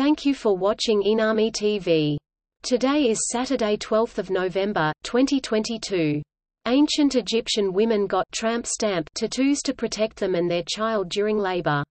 Thank you for watching Enami TV. Today is Saturday 12 November, 2022. Ancient Egyptian women got tramp stamp tattoos to protect them and their child during labor.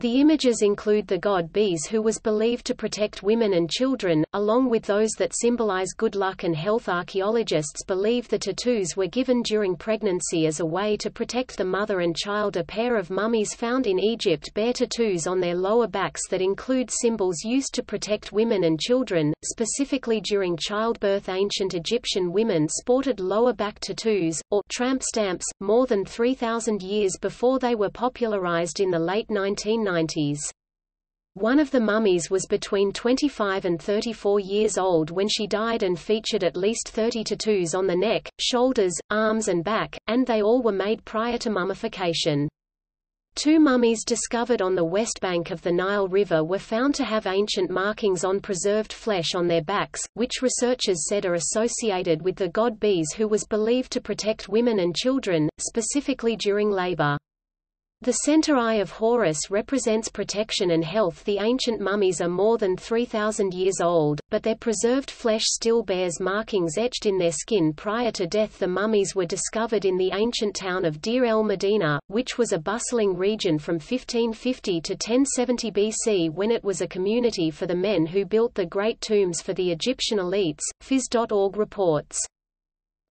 The images include the god Bes who was believed to protect women and children, along with those that symbolize good luck and health. Archaeologists believe the tattoos were given during pregnancy as a way to protect the mother and child. A pair of mummies found in Egypt bear tattoos on their lower backs that include symbols used to protect women and children, specifically during childbirth. Ancient Egyptian women sported lower back tattoos, or tramp stamps, more than 3,000 years before they were popularized in the late 19 1990s. One of the mummies was between 25 and 34 years old when she died and featured at least 30 tattoos on the neck, shoulders, arms and back, and they all were made prior to mummification. Two mummies discovered on the west bank of the Nile River were found to have ancient markings on preserved flesh on their backs, which researchers said are associated with the god Bes who was believed to protect women and children, specifically during labor. The center eye of Horus represents protection and health. The ancient mummies are more than 3,000 years old, but their preserved flesh still bears markings etched in their skin prior to death. The mummies were discovered in the ancient town of Deir el Medina, which was a bustling region from 1550 to 1070 BC when it was a community for the men who built the great tombs for the Egyptian elites. Phys.org reports.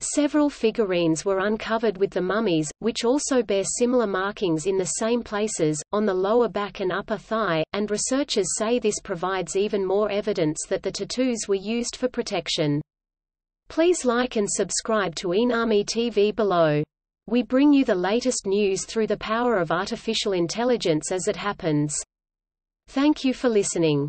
Several figurines were uncovered with the mummies, which also bear similar markings in the same places, on the lower back and upper thigh, and researchers say this provides even more evidence that the tattoos were used for protection. Please like and subscribe to Enami TV below. We bring you the latest news through the power of artificial intelligence as it happens. Thank you for listening.